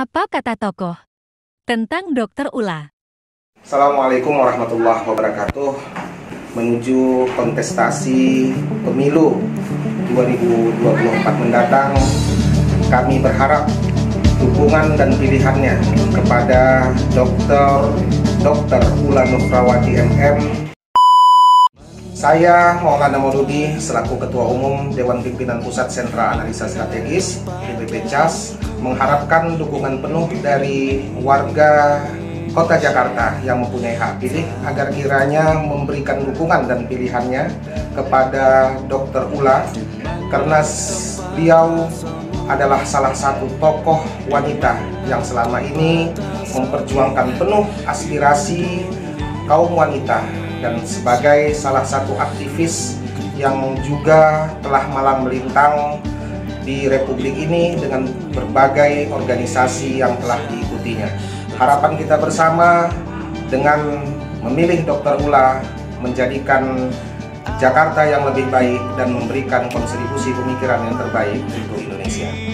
Apa kata tokoh tentang Dokter Ula? Assalamualaikum warahmatullahi wabarakatuh. Menuju kontestasi pemilu 2024 mendatang, kami berharap dukungan dan pilihannya kepada Dokter Dokter Ula Nukrawati MM saya Maulana Mauludi selaku Ketua Umum Dewan Pimpinan Pusat Sentra Analisa Strategis DPP CAS mengharapkan dukungan penuh dari warga Kota Jakarta yang mempunyai hak pilih agar kiranya memberikan dukungan dan pilihannya kepada Dr. Ula karena beliau adalah salah satu tokoh wanita yang selama ini memperjuangkan penuh aspirasi kaum wanita dan sebagai salah satu aktivis yang juga telah malang melintang di Republik ini dengan berbagai organisasi yang telah diikutinya. Harapan kita bersama dengan memilih Dr. Ula menjadikan Jakarta yang lebih baik dan memberikan kontribusi pemikiran yang terbaik untuk Indonesia.